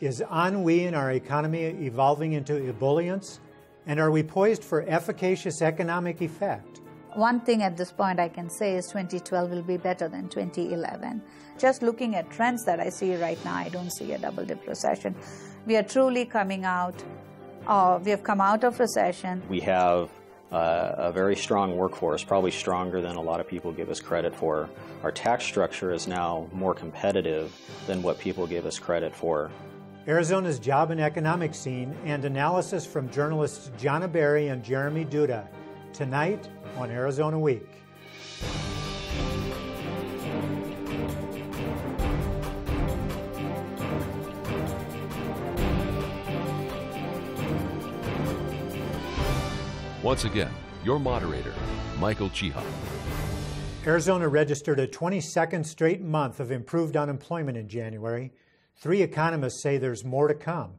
Is ennui in our economy evolving into ebullience? And are we poised for efficacious economic effect? One thing at this point I can say is 2012 will be better than 2011. Just looking at trends that I see right now, I don't see a double dip recession. We are truly coming out, uh, we have come out of recession. We have uh, a very strong workforce, probably stronger than a lot of people give us credit for. Our tax structure is now more competitive than what people give us credit for. Arizona's job and economic scene and analysis from journalists Jana Berry and Jeremy Duda tonight on Arizona Week. Once again, your moderator, Michael Chihak. Arizona registered a 22nd straight month of improved unemployment in January. Three economists say there's more to come.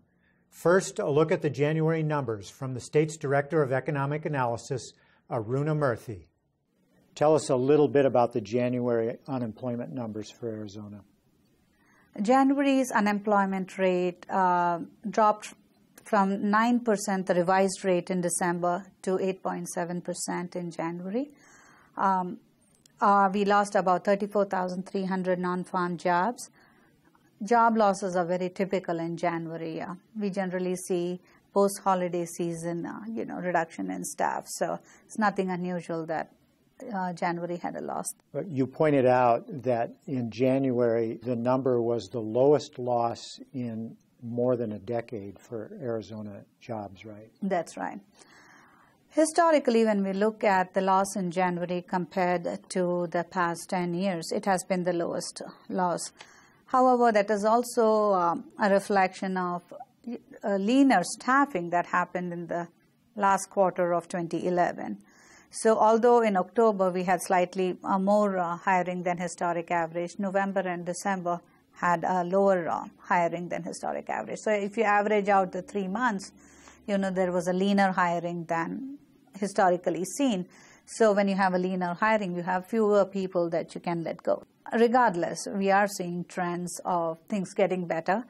First, a look at the January numbers from the state's Director of Economic Analysis, Aruna Murthy. Tell us a little bit about the January unemployment numbers for Arizona. January's unemployment rate uh, dropped from 9%, the revised rate in December, to 8.7% in January. Um, uh, we lost about 34,300 non farm jobs. Job losses are very typical in January. Uh, we generally see post holiday season, uh, you know, reduction in staff. So it's nothing unusual that uh, January had a loss. But you pointed out that in January, the number was the lowest loss in more than a decade for Arizona jobs, right? That's right. Historically, when we look at the loss in January compared to the past 10 years, it has been the lowest loss. However, that is also um, a reflection of uh, leaner staffing that happened in the last quarter of 2011. So, although in October we had slightly uh, more uh, hiring than historic average, November and December had a lower uh, hiring than historic average. So if you average out the three months, you know, there was a leaner hiring than historically seen. So when you have a leaner hiring, you have fewer people that you can let go. Regardless, we are seeing trends of things getting better.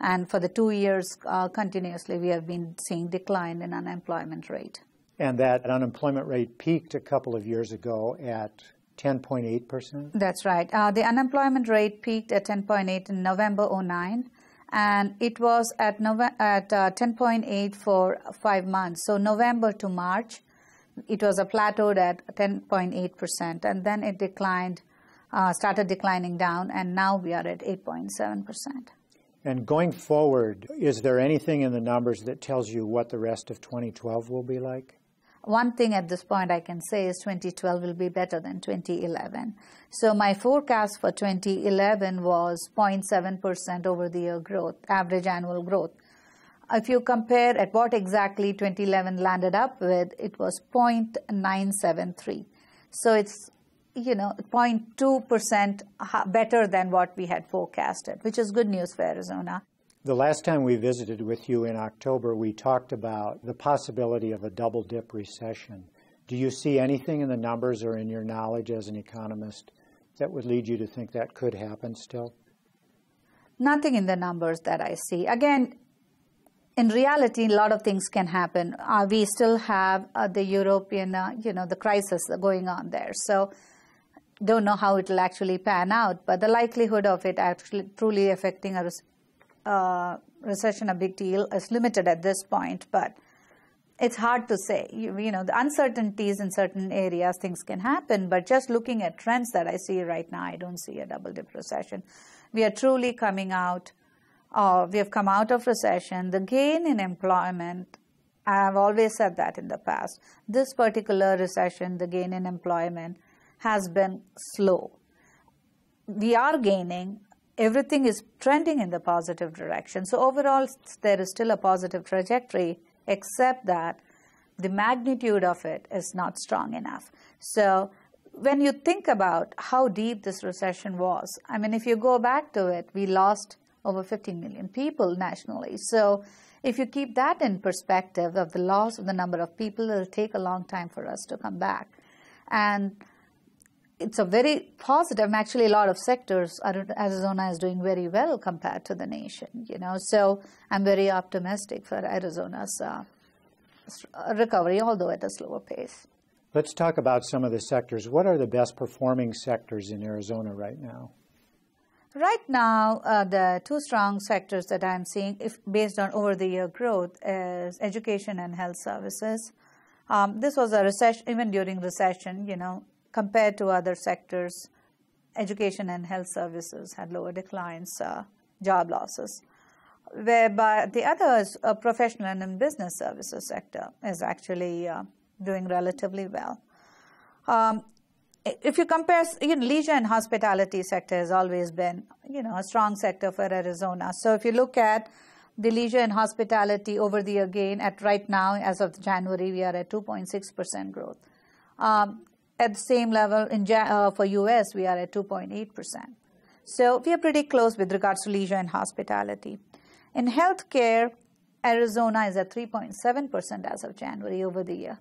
And for the two years uh, continuously, we have been seeing decline in unemployment rate. And that unemployment rate peaked a couple of years ago at 10.8%? That's right. Uh, the unemployment rate peaked at 10.8 in November 09 and it was at, Nove- at uh, 10.8 for five months. So November to March, it was a plateaued at 10.8%, and then it declined, uh, started declining down, and now we are at 8.7%. And going forward, is there anything in the numbers that tells you what the rest of 2012 will be like? One thing at this point I can say is 2012 will be better than 2011. So my forecast for 2011 was 0.7% over the year growth, average annual growth. If you compare at what exactly 2011 landed up with, it was 0.973. So it's you know 0.2% better than what we had forecasted, which is good news for Arizona. The last time we visited with you in October, we talked about the possibility of a double dip recession. Do you see anything in the numbers or in your knowledge as an economist that would lead you to think that could happen still? Nothing in the numbers that I see. Again, in reality, a lot of things can happen. Uh, we still have uh, the European, uh, you know, the crisis going on there. So, don't know how it will actually pan out, but the likelihood of it actually truly affecting a uh, recession a big deal is limited at this point, but it's hard to say. You, you, know, the uncertainties in certain areas, things can happen, but just looking at trends that I see right now, I don't see a double dip recession. We are truly coming out, uh, we have come out of recession. The gain in employment, I've always said that in the past. This particular recession, the gain in employment has been slow. We are gaining, everything is trending in the positive direction. So overall, there is still a positive trajectory, except that the magnitude of it is not strong enough. So when you think about how deep this recession was, I mean, if you go back to it, we lost over 15 million people nationally. So if you keep that in perspective of the loss of the number of people, it'll take a long time for us to come back. And it's a very positive. Actually, a lot of sectors, Arizona is doing very well compared to the nation. You know, so I'm very optimistic for Arizona's uh, recovery, although at a slower pace. Let's talk about some of the sectors. What are the best performing sectors in Arizona right now? Right now, uh, the two strong sectors that I'm seeing, if based on over the year growth, is education and health services. Um, this was a recession, even during recession, you know, compared to other sectors, education and health services had lower declines, uh, job losses. Whereby the other a professional and business services sector is actually uh, doing relatively well. Um, if you compare, you know, leisure and hospitality sector has always been, you know, a strong sector for Arizona. So if you look at the leisure and hospitality over the year gain at right now, as of January, we are at 2.6% growth. Um, at the same level in uh, for US, we are at 2.8%. So we are pretty close with regards to leisure and hospitality. In healthcare, Arizona is at 3.7% as of January over the year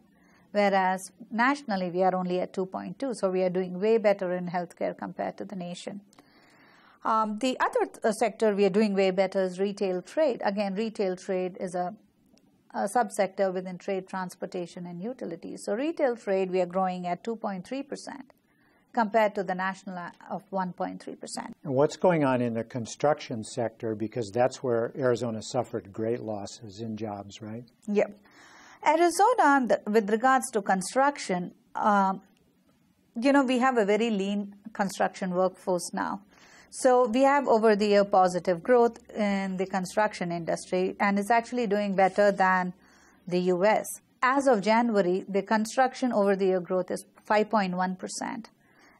whereas nationally we are only at 2.2. So we are doing way better in healthcare compared to the nation. Um, the other th- uh, sector we are doing way better is retail trade. Again, retail trade is a, a subsector within trade, transportation, and utilities. So retail trade we are growing at 2.3 percent compared to the national uh, of 1.3 percent. And what's going on in the construction sector? Because that's where Arizona suffered great losses in jobs, right? Yep. Arizona, with regards to construction, um, you know, we have a very lean construction workforce now. So we have over the year positive growth in the construction industry, and it's actually doing better than the U.S. As of January, the construction over the year growth is 5.1%,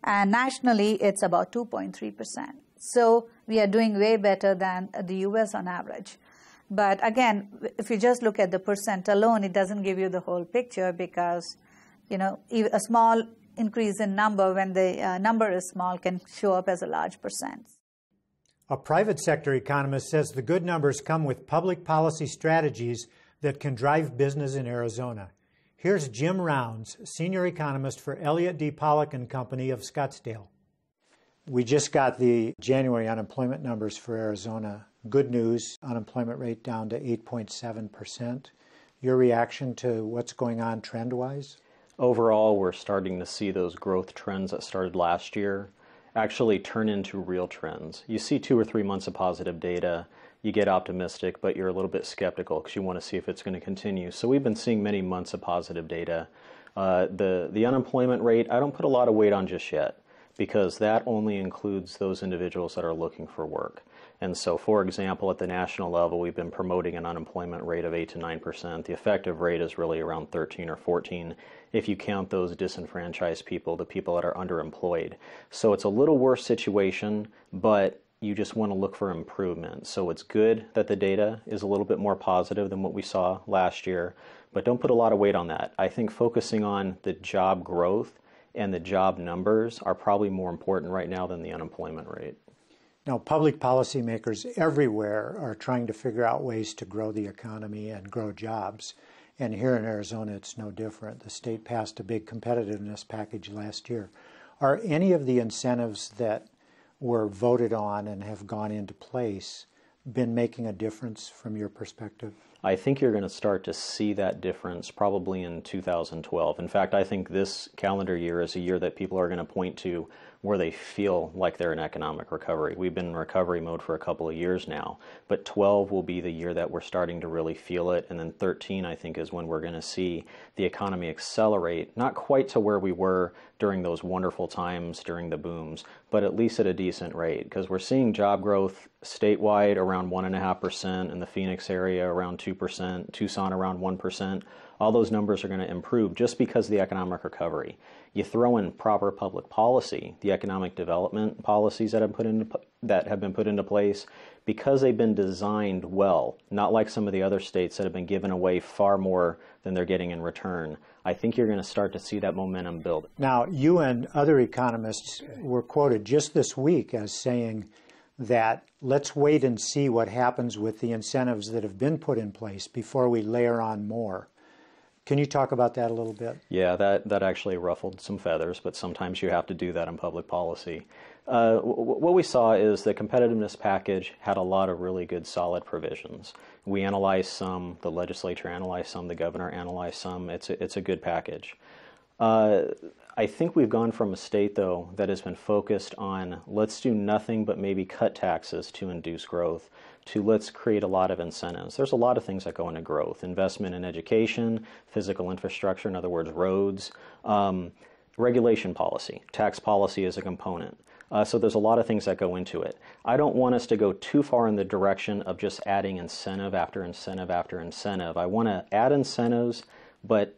and nationally it's about 2.3%. So we are doing way better than the U.S. on average. But again, if you just look at the percent alone, it doesn't give you the whole picture because, you know, a small increase in number when the uh, number is small can show up as a large percent. A private sector economist says the good numbers come with public policy strategies that can drive business in Arizona. Here's Jim Rounds, senior economist for Elliott D. Pollack and Company of Scottsdale. We just got the January unemployment numbers for Arizona Good news, unemployment rate down to 8.7%. Your reaction to what's going on trend wise? Overall, we're starting to see those growth trends that started last year actually turn into real trends. You see two or three months of positive data, you get optimistic, but you're a little bit skeptical because you want to see if it's going to continue. So we've been seeing many months of positive data. Uh, the the unemployment rate, I don't put a lot of weight on just yet because that only includes those individuals that are looking for work. And so, for example, at the national level, we've been promoting an unemployment rate of 8 to 9 percent. The effective rate is really around 13 or 14 if you count those disenfranchised people, the people that are underemployed. So it's a little worse situation, but you just want to look for improvement. So it's good that the data is a little bit more positive than what we saw last year, but don't put a lot of weight on that. I think focusing on the job growth and the job numbers are probably more important right now than the unemployment rate. Now, public policymakers everywhere are trying to figure out ways to grow the economy and grow jobs. And here in Arizona, it's no different. The state passed a big competitiveness package last year. Are any of the incentives that were voted on and have gone into place been making a difference from your perspective? I think you're going to start to see that difference probably in 2012. In fact, I think this calendar year is a year that people are going to point to where they feel like they're in economic recovery. We've been in recovery mode for a couple of years now, but 12 will be the year that we're starting to really feel it. And then 13, I think, is when we're going to see the economy accelerate, not quite to where we were during those wonderful times during the booms, but at least at a decent rate because we're seeing job growth statewide around 1.5%, in the Phoenix area around 2%, Tucson around 1% all those numbers are going to improve just because of the economic recovery. You throw in proper public policy, the economic development policies that have put into that have been put into place because they've been designed well, not like some of the other states that have been given away far more than they're getting in return. I think you're going to start to see that momentum build. Now, you and other economists were quoted just this week as saying that let's wait and see what happens with the incentives that have been put in place before we layer on more. Can you talk about that a little bit? Yeah, that, that actually ruffled some feathers, but sometimes you have to do that in public policy. Uh, w- what we saw is the competitiveness package had a lot of really good, solid provisions. We analyzed some, the legislature analyzed some, the governor analyzed some. It's a, it's a good package. Uh, I think we've gone from a state, though, that has been focused on let's do nothing but maybe cut taxes to induce growth, to let's create a lot of incentives. There's a lot of things that go into growth investment in education, physical infrastructure, in other words, roads, um, regulation policy, tax policy is a component. Uh, so there's a lot of things that go into it. I don't want us to go too far in the direction of just adding incentive after incentive after incentive. I want to add incentives, but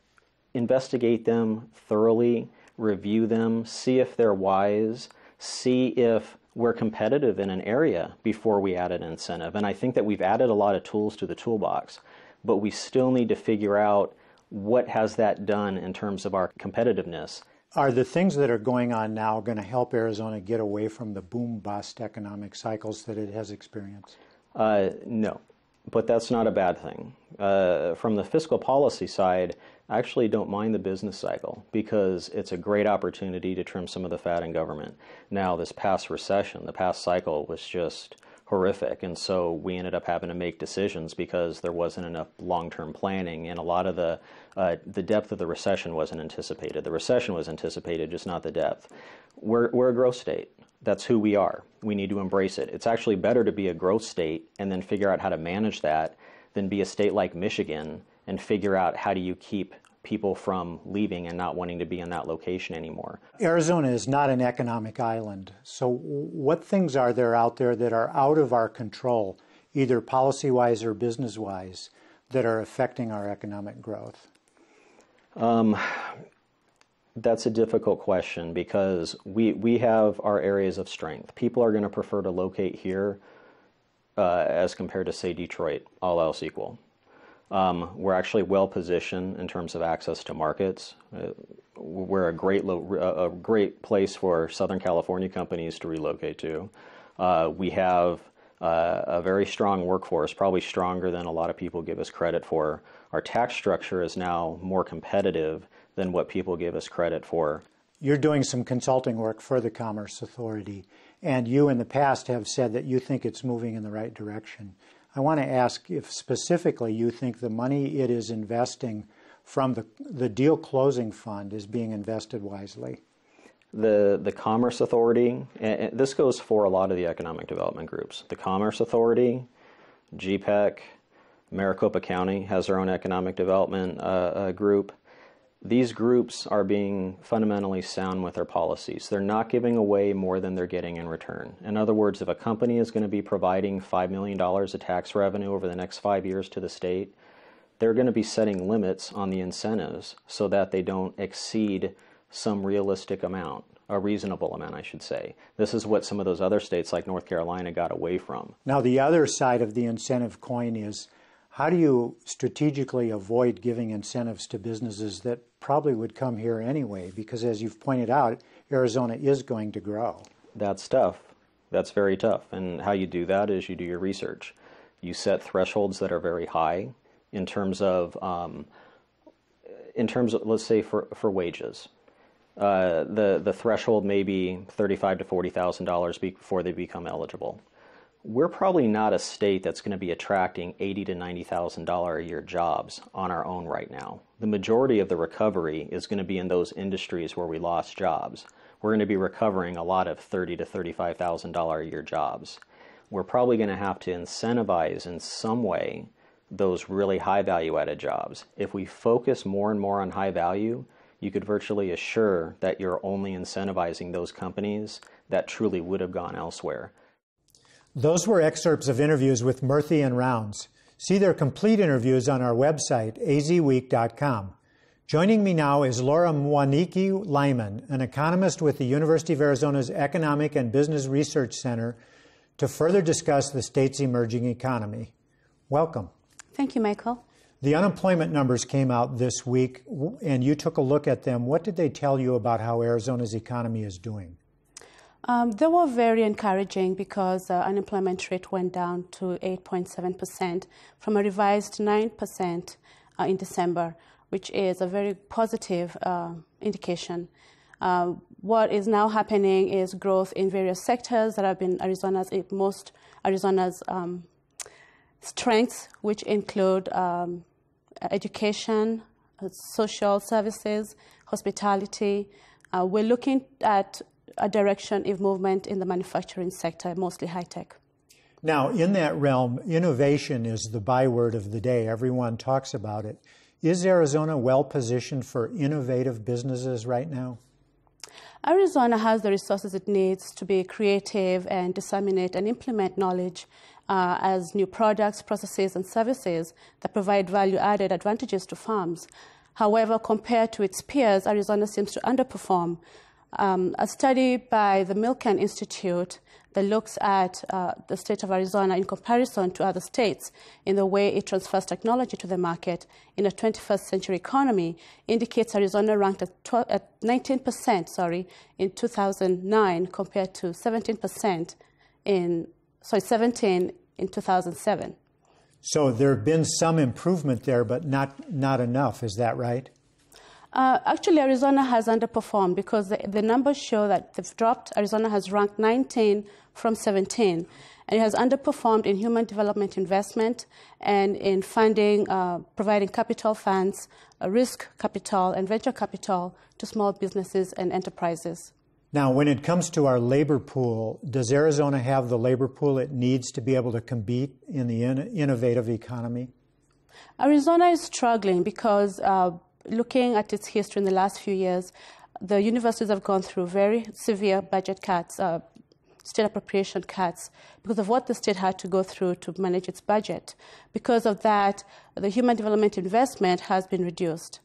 investigate them thoroughly, review them, see if they're wise, see if we're competitive in an area before we add an incentive. And I think that we've added a lot of tools to the toolbox, but we still need to figure out what has that done in terms of our competitiveness. Are the things that are going on now going to help Arizona get away from the boom bust economic cycles that it has experienced? Uh, no, but that's not a bad thing. Uh, from the fiscal policy side, I actually don't mind the business cycle because it's a great opportunity to trim some of the fat in government. Now, this past recession, the past cycle was just horrific, and so we ended up having to make decisions because there wasn't enough long-term planning, and a lot of the uh, the depth of the recession wasn't anticipated. The recession was anticipated, just not the depth. We're we're a growth state. That's who we are. We need to embrace it. It's actually better to be a growth state and then figure out how to manage that than be a state like Michigan and figure out how do you keep people from leaving and not wanting to be in that location anymore. Arizona is not an economic island. So, what things are there out there that are out of our control, either policy wise or business wise, that are affecting our economic growth? Um, that's a difficult question because we, we have our areas of strength. People are going to prefer to locate here uh, as compared to, say, Detroit, all else equal. Um, we're actually well positioned in terms of access to markets. Uh, we're a great, lo- a great place for Southern California companies to relocate to. Uh, we have uh, a very strong workforce, probably stronger than a lot of people give us credit for. Our tax structure is now more competitive than what people give us credit for. You're doing some consulting work for the Commerce Authority, and you in the past have said that you think it's moving in the right direction. I want to ask if specifically you think the money it is investing from the, the deal closing fund is being invested wisely. The, the Commerce Authority, and this goes for a lot of the economic development groups. The Commerce Authority, GPEC, Maricopa County has their own economic development uh, uh, group these groups are being fundamentally sound with their policies. They're not giving away more than they're getting in return. In other words, if a company is going to be providing $5 million of tax revenue over the next five years to the state, they're going to be setting limits on the incentives so that they don't exceed some realistic amount, a reasonable amount, I should say. This is what some of those other states like North Carolina got away from. Now, the other side of the incentive coin is how do you strategically avoid giving incentives to businesses that probably would come here anyway? Because as you've pointed out, Arizona is going to grow. That's tough. That's very tough. And how you do that is you do your research. You set thresholds that are very high in terms of, um, in terms of, let's say for, for wages. Uh, the the threshold may be thirty-five to forty thousand dollars before they become eligible we're probably not a state that's going to be attracting eighty to ninety thousand dollar a year jobs on our own right now. The majority of the recovery is going to be in those industries where we lost jobs. We're going to be recovering a lot of thirty to thirty-five thousand dollar a year jobs. We're probably going to have to incentivize in some way those really high value added jobs. If we focus more and more on high value, you could virtually assure that you're only incentivizing those companies that truly would have gone elsewhere. Those were excerpts of interviews with Murthy and Rounds. See their complete interviews on our website, azweek.com. Joining me now is Laura Mwaniki Lyman, an economist with the University of Arizona's Economic and Business Research Center, to further discuss the state's emerging economy. Welcome. Thank you, Michael. The unemployment numbers came out this week, and you took a look at them. What did they tell you about how Arizona's economy is doing? Um, they were very encouraging because uh, unemployment rate went down to 8.7% from a revised 9% uh, in December. which is a very positive uh, indication. Uh, what is now happening is growth in various sectors that have been Arizona's most Arizona's um, strengths, which include um, education, social services, hospitality. Uh, we're looking at a direction of movement in the manufacturing sector, mostly high tech. Now, in that realm, innovation is the byword of the day. Everyone talks about it. Is Arizona well positioned for innovative businesses right now? Arizona has the resources it needs to be creative and disseminate and implement knowledge uh, as new products, processes, and services that provide value added advantages to farms. However, compared to its peers, Arizona seems to underperform. Um, a study by the Milken Institute that looks at uh, the state of Arizona in comparison to other states in the way it transfers technology to the market in a 21st century economy indicates Arizona ranked at, 12, at 19% sorry, in 2009 compared to 17% in sorry 17 in 2007. So there have been some improvement there, but not not enough. Is that right? Uh, actually, Arizona has underperformed because the, the, numbers show that they've dropped. Arizona has ranked 19 from 17, and it has underperformed in human development investment and in funding, uh, providing capital funds, uh, risk capital, and venture capital to small businesses and enterprises. Now, when it comes to our labor pool, does Arizona have the labor pool it needs to be able to compete in the in- innovative economy? Arizona is struggling because uh, looking at its history in the last few years, the universities have gone through very severe budget cuts, uh, state appropriation cuts, because of what the state had to go through to manage its budget. Because of that, the human development investment has been reduced.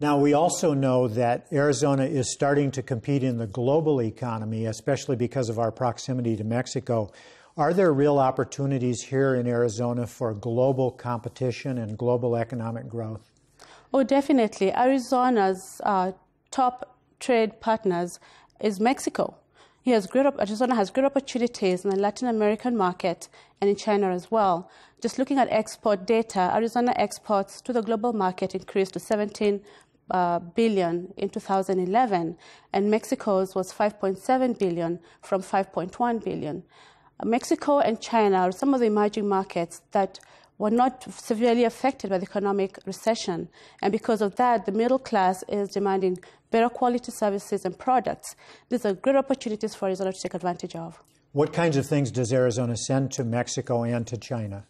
Now, we also know that Arizona is starting to compete in the global economy, especially because of our proximity to Mexico. Are there real opportunities here in Arizona for global competition and global economic growth? Oh, definitely. Arizona's uh, top trade partners is Mexico. He has great, Arizona has great opportunities in the Latin American market and in China as well. Just looking at export data, Arizona exports to the global market increased to 17 uh, billion in 2011, and Mexico's was 5.7 billion from 5.1 billion. Mexico and China are some of the emerging markets that were not severely affected by the economic recession. And because of that, the middle class is demanding better quality services and products. These are great opportunities for Arizona to take advantage of. What kinds of things does Arizona send to Mexico and to China?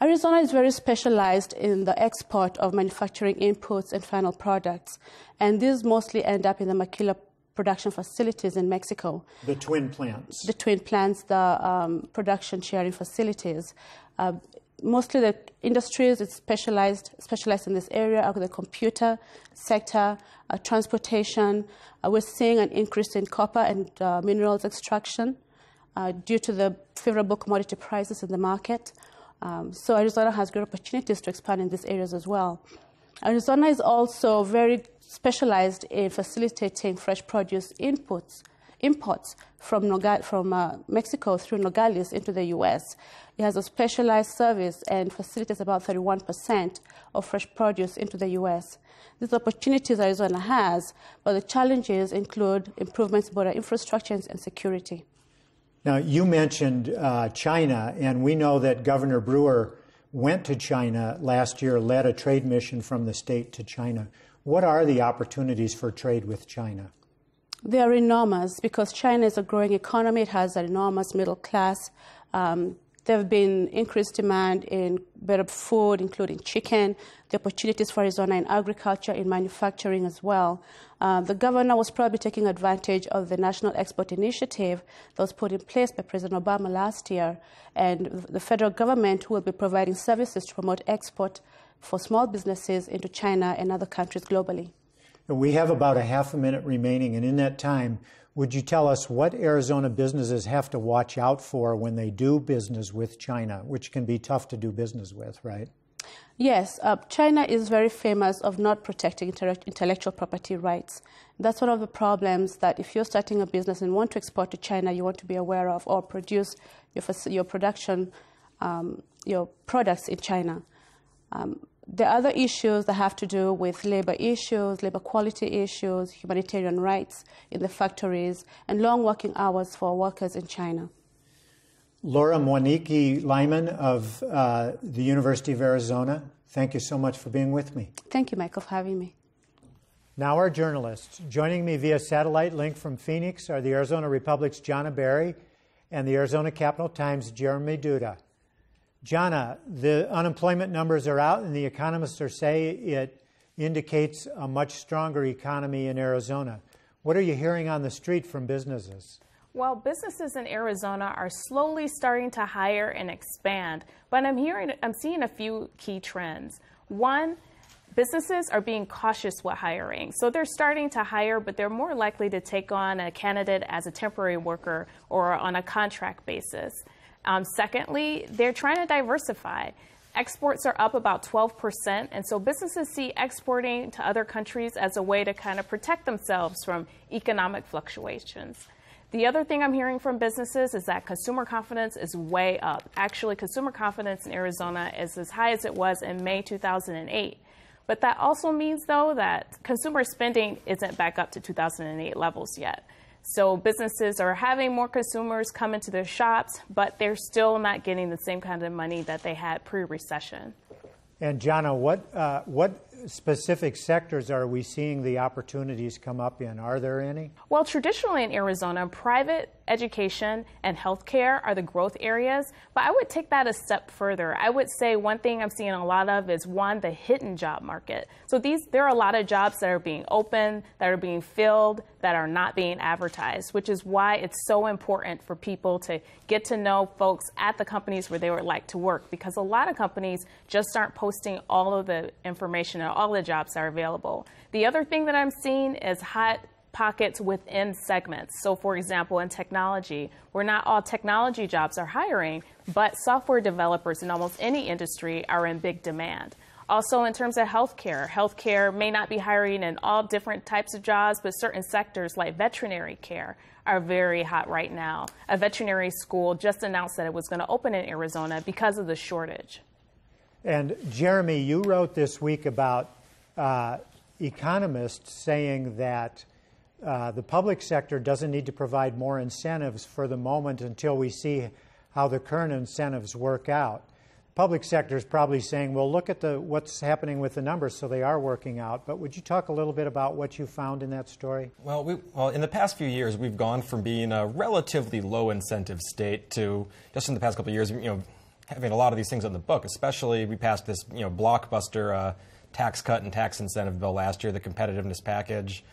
Arizona is very specialized in the export of manufacturing inputs and final products, and these mostly end up in the maquila production facilities in Mexico. The twin plants. The twin plants, the um, production sharing facilities. Uh, mostly the industries that specialized specialized in this area are the computer sector, uh, transportation. Uh, we're seeing an increase in copper and uh, minerals extraction uh, due to the favorable commodity prices in the market. Um, so Arizona has great opportunities to expand in these areas as well. Arizona is also very specialized in facilitating fresh produce inputs imports from, from uh, Mexico through Nogales into the U.S. It has a specialized service and facilitates about 31% of fresh produce into the U.S. These opportunities Arizona has, but the challenges include improvements in border infrastructure and security. Now, you mentioned uh, China, and we know that Governor Brewer went to China last year, led a trade mission from the state to China. What are the opportunities for trade with China? They are enormous because China is a growing economy. It has an enormous middle class. Um, there have been increased demand in better food, including chicken, the opportunities for Arizona in agriculture, in manufacturing as well. Uh, the governor was probably taking advantage of the National Export Initiative that was put in place by President Obama last year, and the federal government will be providing services to promote export for small businesses into China and other countries globally. We have about a half a minute remaining, and in that time, would you tell us what Arizona businesses have to watch out for when they do business with China, which can be tough to do business with, right? Yes, uh, China is very famous of not protecting intellectual property rights. That's one of the problems that if you're starting a business and want to export to China, you want to be aware of or produce your, your production, um, your products in China. Um, the other issues that have to do with labor issues, labor quality issues, humanitarian rights in the factories, and long working hours for workers in China. Laura Mwaniki Lyman of uh, the University of Arizona, thank you so much for being with me. Thank you, Michael, for having me. Now, our journalists. Joining me via satellite link from Phoenix are the Arizona Republic's Jana Berry and the Arizona Capital Times' Jeremy Duda. Jana, the unemployment numbers are out, and the economists are saying it indicates a much stronger economy in Arizona. What are you hearing on the street from businesses? Well, businesses in Arizona are slowly starting to hire and expand, but I'm hearing I'm seeing a few key trends. One, businesses are being cautious with hiring. So they're starting to hire, but they're more likely to take on a candidate as a temporary worker or on a contract basis. Um, secondly, they're trying to diversify. Exports are up about 12%, and so businesses see exporting to other countries as a way to kind of protect themselves from economic fluctuations. The other thing I'm hearing from businesses is that consumer confidence is way up. Actually, consumer confidence in Arizona is as high as it was in May 2008. But that also means, though, that consumer spending isn't back up to 2008 levels yet. So businesses are having more consumers come into their shops, but they're still not getting the same kind of money that they had pre recession. And Jana, what, uh, what specific sectors are we seeing the opportunities come up in? Are there any? Well, traditionally in Arizona, private education and healthcare are the growth areas, but I would take that a step further. I would say one thing I'm seeing a lot of is one, the hidden job market. So these there are a lot of jobs that are being open, that are being filled, that are not being advertised, which is why it's so important for people to get to know folks at the companies where they would like to work because a lot of companies just aren't posting all of the information and all the jobs that are available. The other thing that I'm seeing is hot pockets within segments. So, for example, in technology, where not all technology jobs are hiring, but software developers in almost any industry are in big demand. Also, in terms of healthcare, healthcare may not be hiring in all different types of jobs, but certain sectors like veterinary care are very hot right now. A veterinary school just announced that it was going to open in Arizona because of the shortage. And Jeremy, you wrote this week about uh, economists saying that uh, the public sector doesn't need to provide more incentives for the moment until we see how the current incentives work out. Public sector is probably saying, well, look at the, what's happening with the numbers, so they are working out. But would you talk a little bit about what you found in that story? Well, we, well, in the past few years, we've gone from being a relatively low incentive state to, just in the past couple of years, you know, having a lot of these things on the book. Especially, we passed this, you know, blockbuster uh, tax cut and tax incentive bill last year, the competitiveness package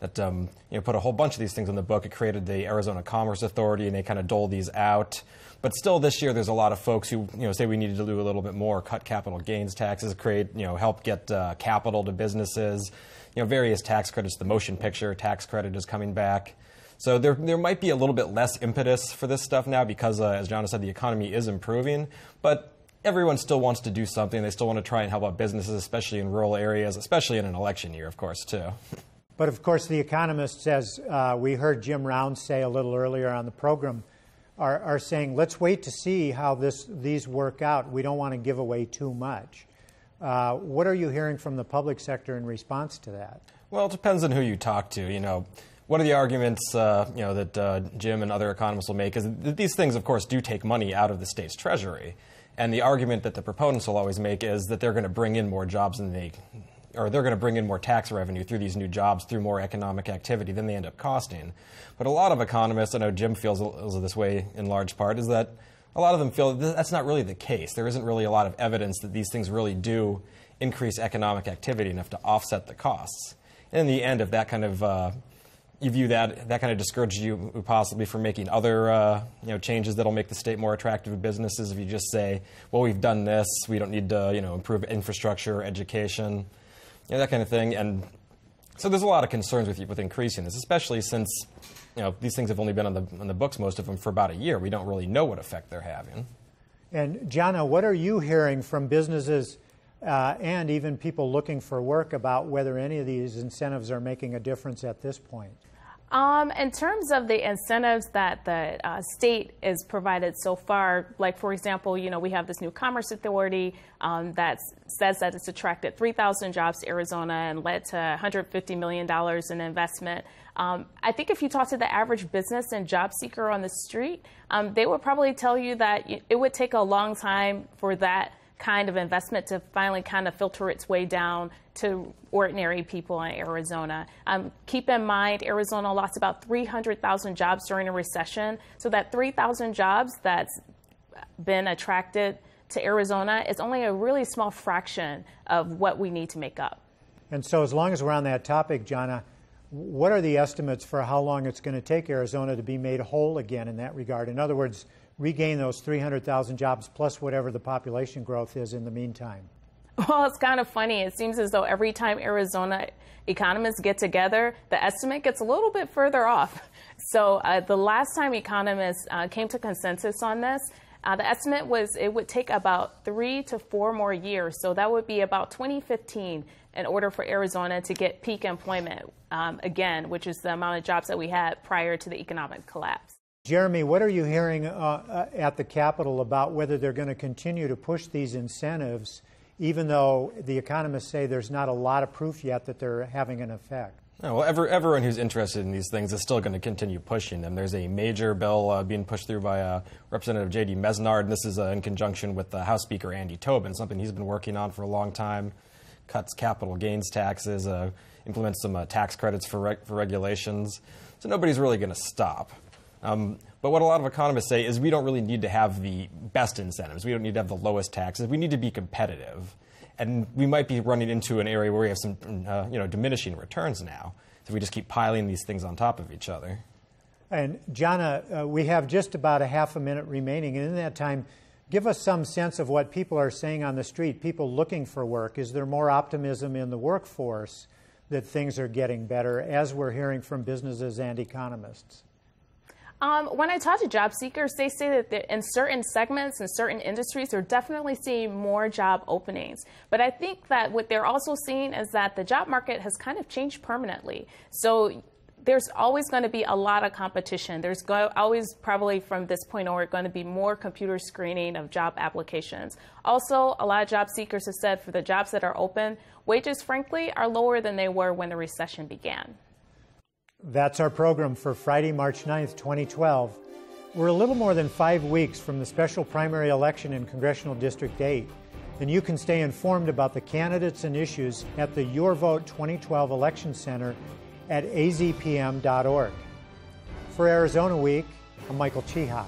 that um, you know, put a whole bunch of these things in the book. It created the Arizona Commerce Authority, and they kind of dole these out. But still, this year, there's a lot of folks who you know say we needed to do a little bit more, cut capital gains taxes, create you know help get uh, capital to businesses, you know various tax credits. The motion picture tax credit is coming back. So there, there might be a little bit less impetus for this stuff now because, uh, as John said, the economy is improving. But everyone still wants to do something. They still want to try and help out businesses, especially in rural areas, especially in an election year, of course, too. But of course, the economists, as uh, we heard Jim Rounds say a little earlier on the program, are, are saying, let's wait to see how this, these work out. We don't want to give away too much. Uh, what are you hearing from the public sector in response to that? Well, it depends on who you talk to. You know, one of the arguments uh, you know that uh, Jim and other economists will make is that these things, of course, do take money out of the state's treasury. And the argument that the proponents will always make is that they're going to bring in more jobs than they or they're going to bring in more tax revenue through these new jobs, through more economic activity than they end up costing. But a lot of economists, I know Jim feels this way in large part, is that a lot of them feel that that's not really the case. There isn't really a lot of evidence that these things really do increase economic activity enough to offset the costs. And in the end, if that kind of uh, you view that that kind of discourages you possibly from making other uh, you know changes that'll make the state more attractive to businesses. If you just say, well, we've done this, we don't need to you know improve infrastructure, education you know, that kind of thing. And so there's a lot of concerns with with increasing this, especially since you know these things have only been on the on the books most of them for about a year. We don't really know what effect they're having. And Jana, what are you hearing from businesses uh, and even people looking for work about whether any of these incentives are making a difference at this point? Um, in terms of the incentives that the uh, state has provided so far, like for example, you know, we have this new Commerce Authority um, that says that it's attracted 3,000 jobs to Arizona and led to $150 million in investment. Um, I think if you talk to the average business and job seeker on the street, um, they would probably tell you that it would take a long time for that kind of investment to finally kind of filter its way down to ordinary people in Arizona. Um, keep in mind, Arizona lost about 300,000 jobs during a recession. So that 3,000 jobs that's been attracted to Arizona is only a really small fraction of what we need to make up. And so, as long as we're on that topic, Jana, what are the estimates for how long it's going to take Arizona to be made whole again in that regard? In other words, regain those 300,000 jobs plus whatever the population growth is in the meantime? Well, it's kind of funny. It seems as though every time Arizona economists get together, the estimate gets a little bit further off. So, uh, the last time economists uh, came to consensus on this, uh, the estimate was it would take about three to four more years. So, that would be about 2015 in order for Arizona to get peak employment um, again, which is the amount of jobs that we had prior to the economic collapse. Jeremy, what are you hearing uh, uh, at the Capitol about whether they're going to continue to push these incentives, even though the economists say there's not a lot of proof yet that they're having an effect? Well, ever, everyone who's interested in these things is still going to continue pushing them. There's a major bill uh, being pushed through by uh, Representative J.D. Mesnard, and this is uh, in conjunction with House Speaker Andy Tobin, something he's been working on for a long time. Cuts capital gains taxes, uh, implements some tax credits for, reg- for regulations. So nobody's really going to stop. Um, but what a lot of economists say is we don't really need to have the best incentives. We don't need to have the lowest taxes. We need to be competitive. And we might be running into an area where we have some uh, you know, diminishing returns now if we just keep piling these things on top of each other. And, Jana, uh, we have just about a half a minute remaining. And in that time, give us some sense of what people are saying on the street, people looking for work. Is there more optimism in the workforce that things are getting better, as we're hearing from businesses and economists? Um, when I talk to job seekers, they say that in certain segments and certain industries, they're definitely seeing more job openings. But I think that what they're also seeing is that the job market has kind of changed permanently. So there's always going to be a lot of competition. There's go- always, probably from this point onward, going to be more computer screening of job applications. Also, a lot of job seekers have said for the jobs that are open, wages, frankly, are lower than they were when the recession began. That's our program for Friday, March 9th, 2012. We're a little more than five weeks from the special primary election in Congressional District 8, and you can stay informed about the candidates and issues at the Your Vote 2012 Election Center at azpm.org. For Arizona Week, I'm Michael Chihak.